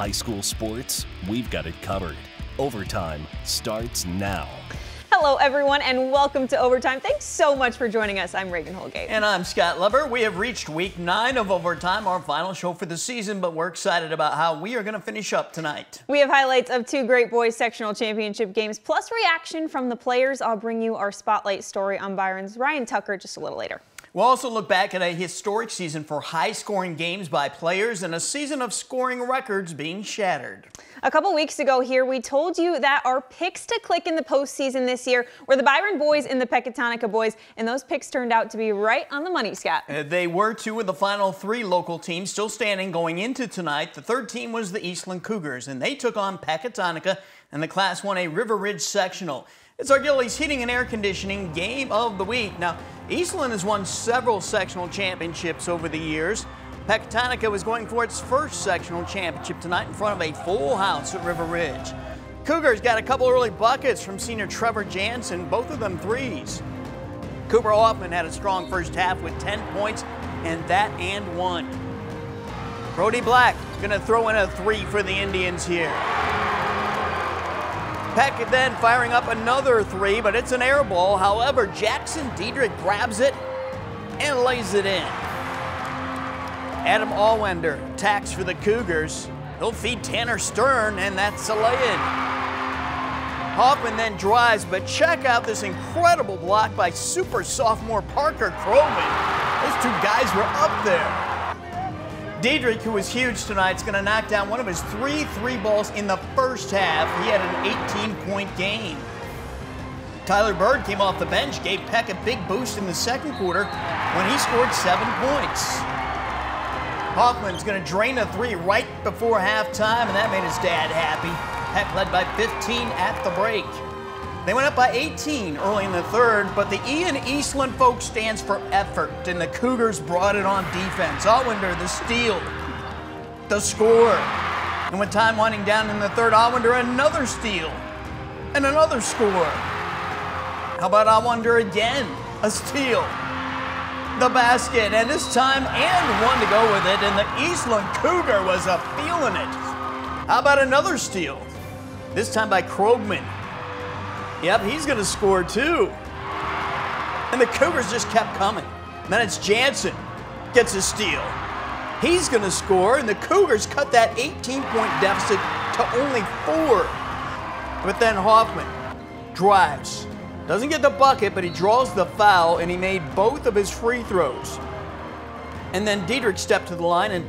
High school sports, we've got it covered. Overtime starts now. Hello, everyone, and welcome to Overtime. Thanks so much for joining us. I'm Regan Holgate. And I'm Scott Leber. We have reached week nine of Overtime, our final show for the season, but we're excited about how we are going to finish up tonight. We have highlights of two great boys sectional championship games, plus reaction from the players. I'll bring you our spotlight story on Byron's Ryan Tucker just a little later. We'll also look back at a historic season for high scoring games by players and a season of scoring records being shattered. A couple weeks ago here, we told you that our picks to click in the postseason this year were the Byron boys and the Pecatonica boys, and those picks turned out to be right on the money, Scott. Uh, they were two of the final three local teams still standing going into tonight. The third team was the Eastland Cougars, and they took on Pecatonica in the Class 1A River Ridge Sectional. It's our Gillies Heating and Air Conditioning Game of the Week. Now, Eastland has won several sectional championships over the years. Pecatonica was going for its first sectional championship tonight in front of a full house at River Ridge. Cougars got a couple early buckets from senior Trevor Jansen, both of them threes. Cooper Hoffman had a strong first half with 10 points and that and one. Brody Black going to throw in a three for the Indians here. Peck then firing up another three, but it's an air ball. However, Jackson Diedrich grabs it and lays it in. Adam Allwender tacks for the Cougars. He'll feed Tanner Stern, and that's a lay-in. Hoffman then drives, but check out this incredible block by super sophomore Parker Krogman. Those two guys were up there. Diedrich, who was huge tonight, is going to knock down one of his three three balls in the first half. He had an 18-point game. Tyler Bird came off the bench, gave Peck a big boost in the second quarter when he scored seven points. Hoffman's going to drain a three right before halftime, and that made his dad happy. Peck led by 15 at the break. They went up by 18 early in the third, but the Ian Eastland folks stands for effort, and the Cougars brought it on defense. Allwender, the steal, the score. And with time winding down in the third, Allwender, another steal, and another score. How about Allwender again? A steal, the basket, and this time and one to go with it, and the Eastland Cougar was a feeling it. How about another steal? This time by Krogman. Yep, he's going to score too. And the Cougars just kept coming. And then it's Jansen gets a steal. He's going to score, and the Cougars cut that 18-point deficit to only four. But then Hoffman drives. Doesn't get the bucket, but he draws the foul, and he made both of his free throws. And then Diedrich stepped to the line, and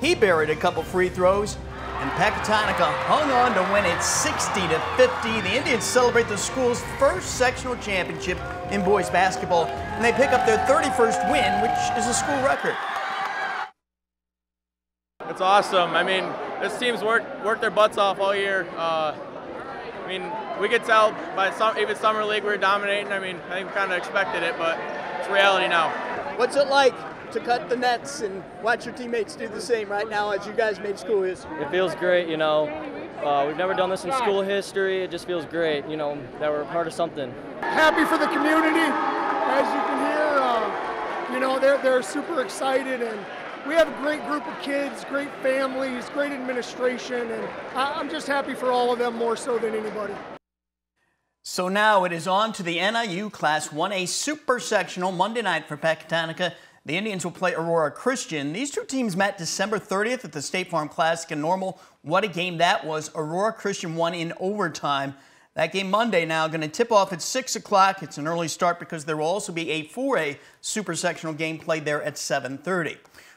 he buried a couple free throws and Pecatonica hung on to win it 60 to 50. The Indians celebrate the school's first sectional championship in boys basketball, and they pick up their 31st win, which is a school record. It's awesome. I mean, this team's worked worked their butts off all year. Uh, I mean, we could tell by some, even summer league we were dominating. I mean, I think we kind of expected it, but it's reality now. What's it like to cut the nets and watch your teammates do the same right now as you guys made school history? It feels great, you know. Uh, we've never done this in school history. It just feels great, you know, that we're part of something. Happy for the community, as you can hear. Uh, you know, they're, they're super excited, and we have a great group of kids, great families, great administration, and I'm just happy for all of them more so than anybody. So now it is on to the NIU Class 1A Super Sectional Monday night for Pecatonica. The Indians will play Aurora Christian. These two teams met December 30th at the State Farm Classic in Normal. What a game that was. Aurora Christian won in overtime. That game Monday now going to tip off at 6 o'clock. It's an early start because there will also be a 4A Super Sectional game played there at 7.30.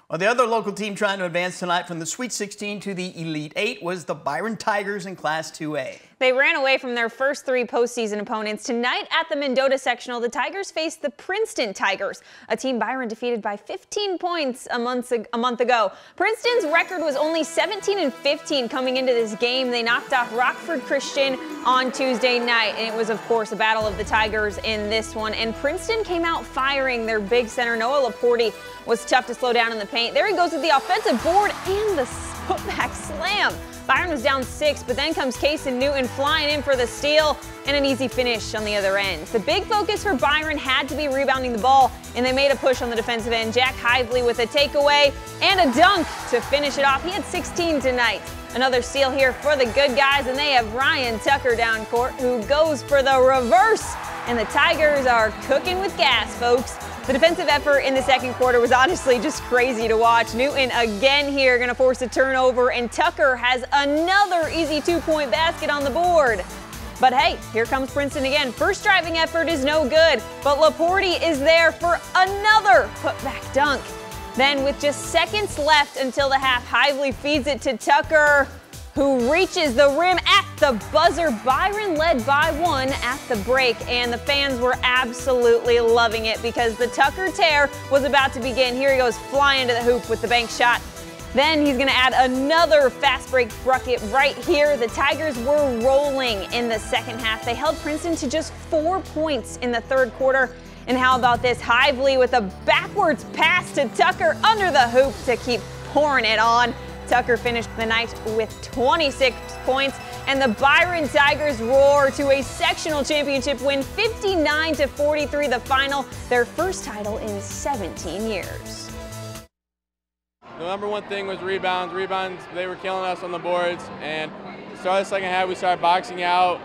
Well, the other local team trying to advance tonight from the Sweet 16 to the Elite 8 was the Byron Tigers in Class 2A. They ran away from their first three postseason opponents. Tonight at the Mendota sectional, the Tigers faced the Princeton Tigers, a team Byron defeated by 15 points a month, a month ago. Princeton's record was only 17 and 15 coming into this game. They knocked off Rockford Christian on Tuesday night, and it was, of course, a battle of the Tigers in this one. And Princeton came out firing. Their big center, Noah Laporte, was tough to slow down in the paint. There he goes with the offensive board and the putback slam. Byron was down six, but then comes Cason Newton flying in for the steal and an easy finish on the other end. The big focus for Byron had to be rebounding the ball, and they made a push on the defensive end. Jack Hively with a takeaway and a dunk to finish it off. He had 16 tonight. Another steal here for the good guys, and they have Ryan Tucker down court who goes for the reverse. And the Tigers are cooking with gas, folks. The defensive effort in the second quarter was honestly just crazy to watch. Newton again here going to force a turnover, and Tucker has another easy two point basket on the board. But hey, here comes Princeton again. First driving effort is no good, but Laporte is there for another putback dunk. Then, with just seconds left until the half, Hively feeds it to Tucker who reaches the rim at the buzzer. Byron led by one at the break, and the fans were absolutely loving it because the Tucker tear was about to begin. Here he goes flying to the hoop with the bank shot. Then he's going to add another fast break bucket right here. The Tigers were rolling in the second half. They held Princeton to just four points in the third quarter. And how about this? Hively with a backwards pass to Tucker under the hoop to keep pouring it on. Tucker finished the night with 26 points, and the Byron Tigers roar to a sectional championship win 59 to 43, the final, their first title in 17 years. The number one thing was rebounds. Rebounds, they were killing us on the boards, and to start the second half, we started boxing out,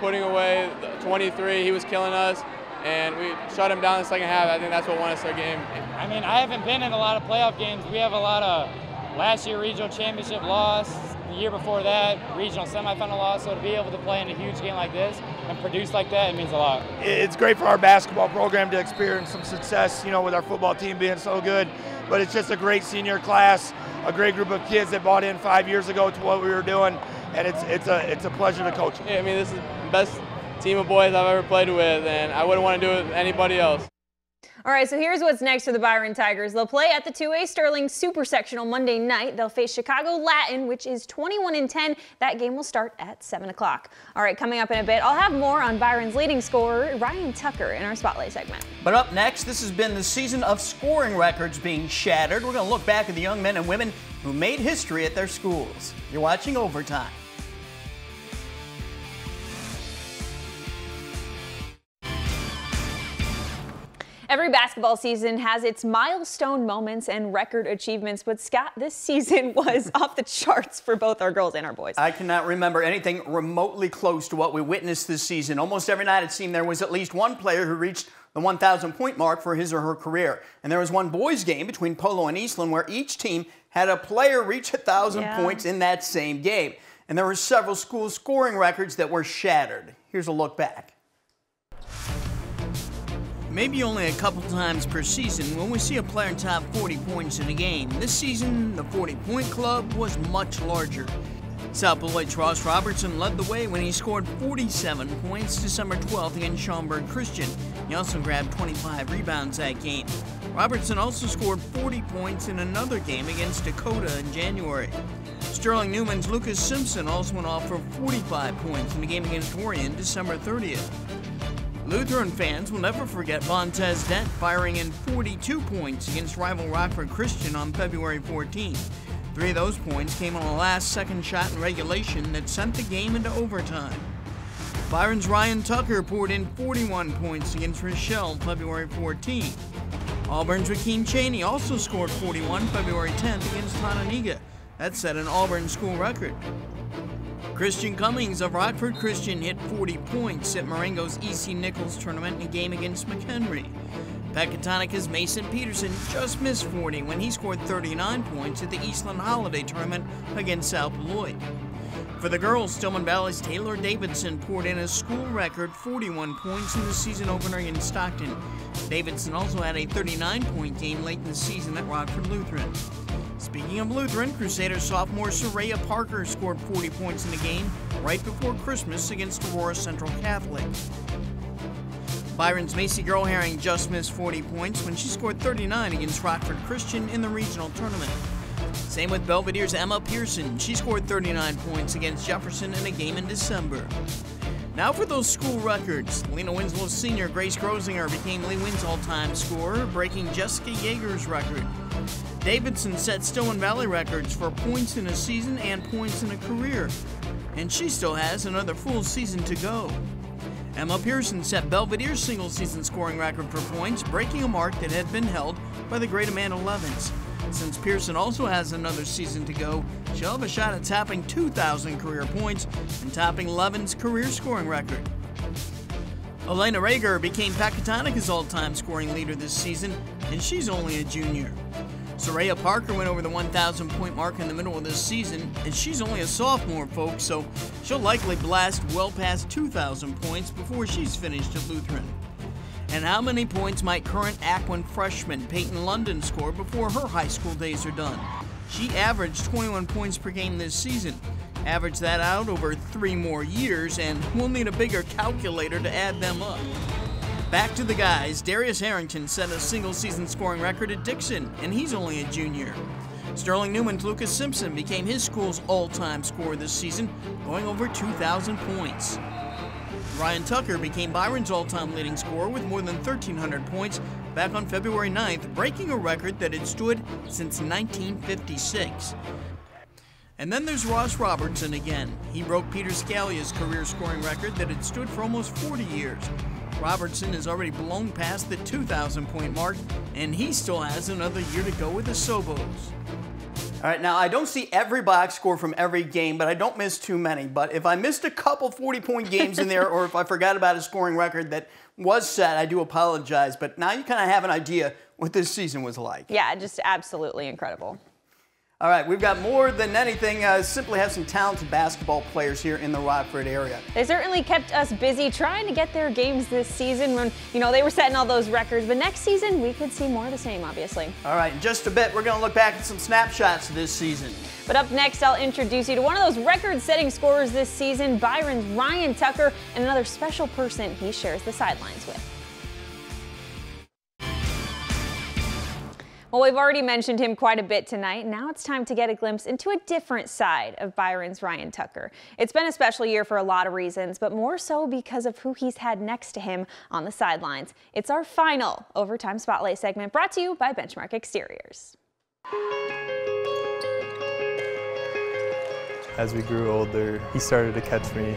putting away 23. He was killing us and we shut him down in the second half. I think that's what won us the game. I mean, I haven't been in a lot of playoff games. We have a lot of Last year, regional championship loss. The year before that, regional semifinal loss. So to be able to play in a huge game like this and produce like that, it means a lot. It's great for our basketball program to experience some success, you know, with our football team being so good. But it's just a great senior class, a great group of kids that bought in five years ago to what we were doing, and it's it's a it's a pleasure to coach. Yeah, I mean, this is the best team of boys I've ever played with, and I wouldn't want to do it with anybody else. All right, so here's what's next for the Byron Tigers. They'll play at the 2A Sterling Super Sectional Monday night. They'll face Chicago Latin, which is 21 and 10. That game will start at 7 o'clock. All right, coming up in a bit, I'll have more on Byron's leading scorer, Ryan Tucker, in our Spotlight segment. But up next, this has been the season of scoring records being shattered. We're going to look back at the young men and women who made history at their schools. You're watching Overtime. Every basketball season has its milestone moments and record achievements, but Scott, this season was off the charts for both our girls and our boys. I cannot remember anything remotely close to what we witnessed this season. Almost every night it seemed there was at least one player who reached the 1,000 point mark for his or her career. And there was one boys game between Polo and Eastland where each team had a player reach 1,000 yeah. points in that same game. And there were several school scoring records that were shattered. Here's a look back. Maybe only a couple times per season when we see a player top 40 points in a game. This season, the 40 point club was much larger. South Beloit's Ross Robertson led the way when he scored 47 points December 12th against Schaumburg Christian. He also grabbed 25 rebounds that game. Robertson also scored 40 points in another game against Dakota in January. Sterling Newman's Lucas Simpson also went off for 45 points in the game against Orion December 30th. Lutheran fans will never forget Vontez Dent firing in 42 points against rival Rockford Christian on February 14th. Three of those points came on a last second shot in regulation that sent the game into overtime. Byron's Ryan Tucker poured in 41 points against Rochelle February 14th. Auburn's Rakeem Cheney also scored 41 February 10th against Tonaniga. That set an Auburn school record. Christian Cummings of Rockford Christian hit 40 points at Marengo's EC Nichols tournament in a game against McHenry. Pecatonica's Mason Peterson just missed 40 when he scored 39 points at the Eastland Holiday tournament against South Beloit. For the girls, Stillman Valley's Taylor Davidson poured in a school record 41 points in the season opener in Stockton. Davidson also had a 39 point game late in the season at Rockford Lutheran. Speaking of Lutheran, Crusader sophomore Soraya Parker scored 40 points in the game right before Christmas against Aurora Central Catholic. Byron's Macy Girl Herring just missed 40 points when she scored 39 against Rockford Christian in the regional tournament. Same with Belvidere's Emma Pearson. She scored 39 points against Jefferson in a game in December. Now for those school records. Lena Winslow's senior Grace Grosinger became Le-Win's all-time scorer, breaking Jessica Yeager's record. Davidson set Stillman Valley records for points in a season and points in a career, and she still has another full season to go. Emma Pearson set Belvidere's single season scoring record for points, breaking a mark that had been held by the great Amanda Levens. Since Pearson also has another season to go, she'll have a shot at topping 2,000 career points and topping Levens' career scoring record. Elena Rager became Pecatonica's all-time scoring leader this season, and she's only a junior. Soraya Parker went over the 1,000 point mark in the middle of this season, and she's only a sophomore, folks, so she'll likely blast well past 2,000 points before she's finished at Lutheran. And how many points might current Aquin freshman Peyton London score before her high school days are done? She averaged 21 points per game this season. Average that out over three more years, and we'll need a bigger calculator to add them up. Back to the guys, Darius Harrington set a single season scoring record at Dixon, and he's only a junior. Sterling Newman's Lucas Simpson became his school's all time scorer this season, going over 2,000 points. Ryan Tucker became Byron's all time leading scorer with more than 1,300 points back on February 9th, breaking a record that had stood since 1956. And then there's Ross Robertson again. He broke Peter Scalia's career scoring record that had stood for almost 40 years. Robertson has already blown past the 2,000 point mark, and he still has another year to go with the Sobos. All right, now I don't see every box score from every game, but I don't miss too many. But if I missed a couple 40 point games in there, or if I forgot about a scoring record that was set, I do apologize. But now you kind of have an idea what this season was like. Yeah, just absolutely incredible. All right, we've got more than anything, uh, simply have some talented basketball players here in the Rockford area. They certainly kept us busy trying to get their games this season when, you know, they were setting all those records. But next season, we could see more of the same, obviously. All right, in just a bit, we're going to look back at some snapshots this season. But up next, I'll introduce you to one of those record setting scorers this season, Byron's Ryan Tucker, and another special person he shares the sidelines with. Well, we've already mentioned him quite a bit tonight. Now it's time to get a glimpse into a different side of Byron's Ryan Tucker. It's been a special year for a lot of reasons, but more so because of who he's had next to him on the sidelines. It's our final Overtime Spotlight segment brought to you by Benchmark Exteriors. As we grew older, he started to catch me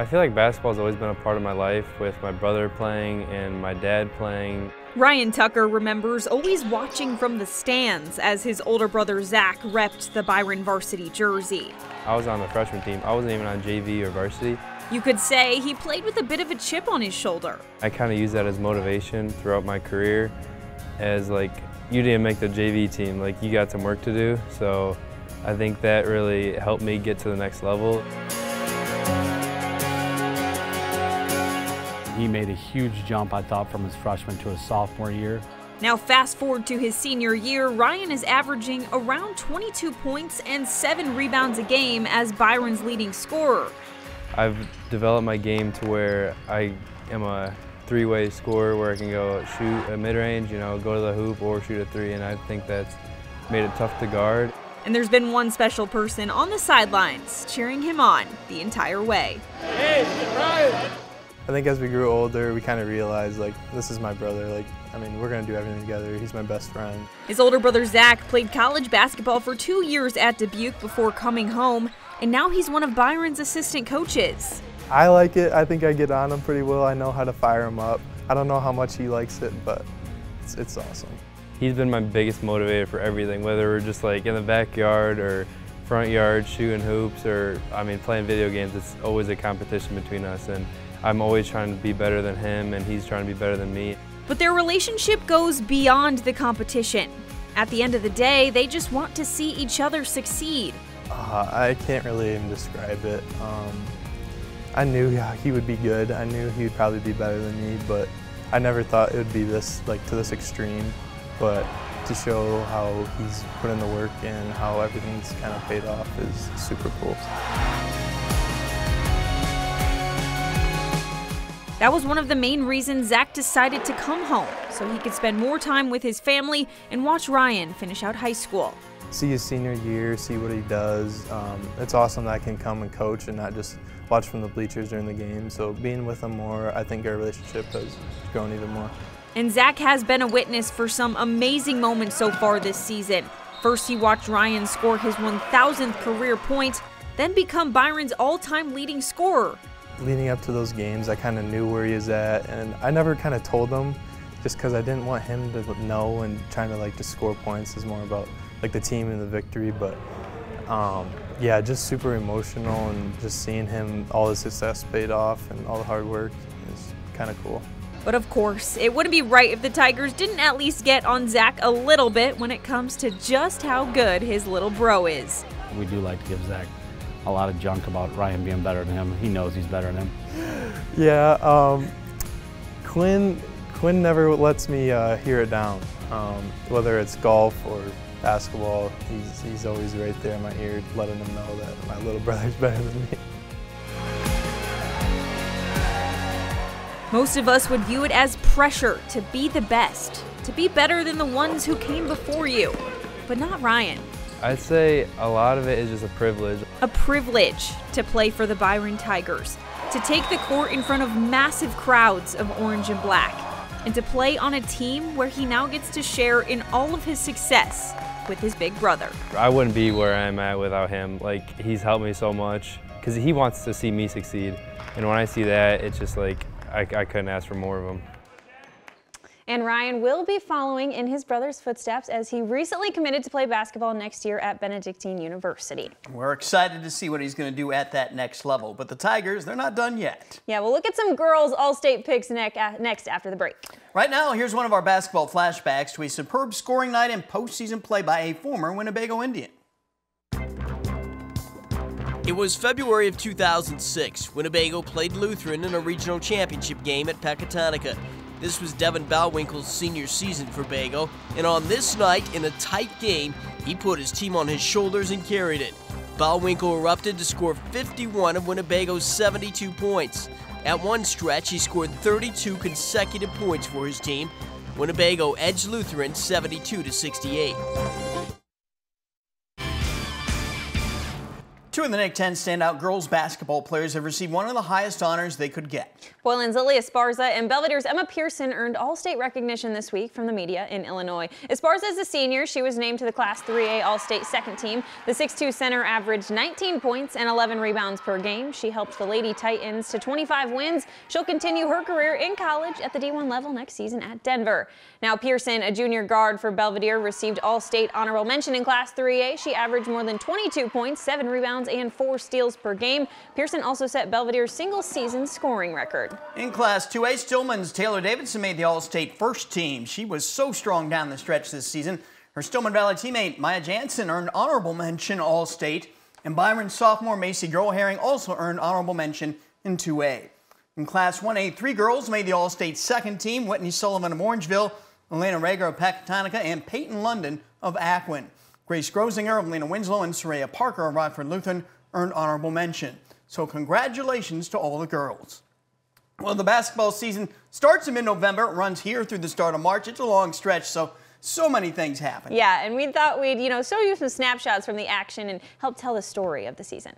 I feel like basketball has always been a part of my life with my brother playing and my dad playing. Ryan Tucker remembers always watching from the stands as his older brother Zach repped the Byron varsity jersey. I was on the freshman team. I wasn't even on JV or varsity. You could say he played with a bit of a chip on his shoulder. I kind of use that as motivation throughout my career as like you didn't make the JV team, like you got some work to do. So I think that really helped me get to the next level. He made a huge jump, I thought, from his freshman to his sophomore year. Now, fast forward to his senior year, Ryan is averaging around 22 points and 7 rebounds a game as Byron's leading scorer. I've developed my game to where I am a three-way scorer where I can go shoot a mid-range, you know, go to the hoop or shoot a three, and I think that's made it tough to guard. And there's been one special person on the sidelines cheering him on the entire way. Hey, Ryan! I think as we grew older, we kind of realized like this is my brother. Like, I mean, we're gonna do everything together. He's my best friend. His older brother Zach played college basketball for two years at Dubuque before coming home, and now he's one of Byron's assistant coaches. I like it. I think I get on him pretty well. I know how to fire him up. I don't know how much he likes it, but it's, it's awesome. He's been my biggest motivator for everything, whether we're just like in the backyard or front yard shooting hoops or I mean playing video games. It's always a competition between us, and I'm always trying to be better than him and he's trying to be better than me. But their relationship goes beyond the competition. At the end of the day, they just want to see each other succeed. Uh, I can't really even describe it. Um, I knew he would be good. I knew he would probably be better than me, but I never thought it would be this, like to this extreme. But to show how he's put in the work and how everything's kind of paid off is super cool. That was one of the main reasons Zach decided to come home, so he could spend more time with his family and watch Ryan finish out high school. See his senior year, see what he does. Um, it's awesome that I can come and coach and not just watch from the bleachers during the game. So being with him more, I think our relationship has grown even more. And Zach has been a witness for some amazing moments so far this season. First, he watched Ryan score his 1,000th career point, then become Byron's all time leading scorer. Leading up to those games, I kind of knew where he was at, and I never kind of told him just because I didn't want him to know and trying to like just score points is more about like the team and the victory. But um, yeah, just super emotional and just seeing him, all the success paid off and all the hard work is kind of cool. But of course, it wouldn't be right if the Tigers didn't at least get on Zach a little bit when it comes to just how good his little bro is. We do like to give Zach a lot of junk about Ryan being better than him. He knows he's better than him. Yeah, um, Quinn, Quinn never lets me uh, hear it down. Um, whether it's golf or basketball, he's, he's always right there in my ear letting him know that my little brother's better than me. Most of us would view it as pressure to be the best, to be better than the ones who came before you. But not Ryan. I'd say a lot of it is just a privilege. A privilege to play for the Byron Tigers, to take the court in front of massive crowds of orange and black, and to play on a team where he now gets to share in all of his success with his big brother. I wouldn't be where I'm at without him. Like, he's helped me so much because he wants to see me succeed. And when I see that, it's just like, I, I couldn't ask for more of him. And Ryan will be following in his brother's footsteps as he recently committed to play basketball next year at Benedictine University. We're excited to see what he's going to do at that next level. But the Tigers, they're not done yet. Yeah, we'll look at some girls All-State picks uh, next after the break. Right now, here's one of our basketball flashbacks to a superb scoring night and postseason play by a former Winnebago Indian. It was February of 2006. Winnebago played Lutheran in a regional championship game at Pecatonica. This was Devin Ballwinkle's senior season for Bago, and on this night, in a tight game, he put his team on his shoulders and carried it. Ballwinkle erupted to score 51 of Winnebago's 72 points. At one stretch, he scored 32 consecutive points for his team. Winnebago edged Lutheran 72 to 68. Two of the NIC-10 standout girls basketball players have received one of the highest honors they could get. Boylan's Lily Esparza and Belvidere's Emma Pearson earned All-State recognition this week from the media in Illinois. Esparza is a senior. She was named to the Class 3A All-State second team. The 6'2 center averaged 19 points and 11 rebounds per game. She helped the Lady Titans to 25 wins. She'll continue her career in college at the D1 level next season at Denver. Now Pearson, a junior guard for Belvedere, received All-State honorable mention in Class 3A. She averaged more than 22 points, 7 rebounds, and four steals per game. Pearson also set Belvidere's single season scoring record. In Class 2A, Stillman's Taylor Davidson made the All-State first team. She was so strong down the stretch this season. Her Stillman Valley teammate Maya Jansen earned honorable mention All-State, and Byron sophomore Macy Girl-Herring also earned honorable mention in 2A. In Class 1A, three girls made the All-State second team, Whitney Sullivan of Orangeville, Elena Rager of Pecatonica, and Peyton London of Aquin. Grace Grosinger of Lena Winslow and Soraya Parker of Rockford Lutheran earned honorable mention. So congratulations to all the girls. Well, the basketball season starts in mid-November, runs here through the start of March. It's a long stretch, so so many things happen. Yeah, and we thought we'd, you know, show you some snapshots from the action and help tell the story of the season.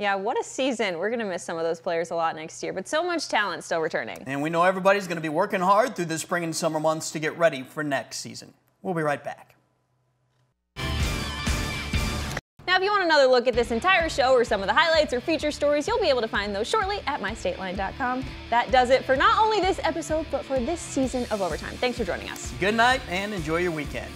Yeah, what a season. We're going to miss some of those players a lot next year, but so much talent still returning. And we know everybody's going to be working hard through the spring and summer months to get ready for next season. We'll be right back. Now, if you want another look at this entire show or some of the highlights or feature stories, you'll be able to find those shortly at mystateline.com. That does it for not only this episode, but for this season of Overtime. Thanks for joining us. Good night and enjoy your weekend.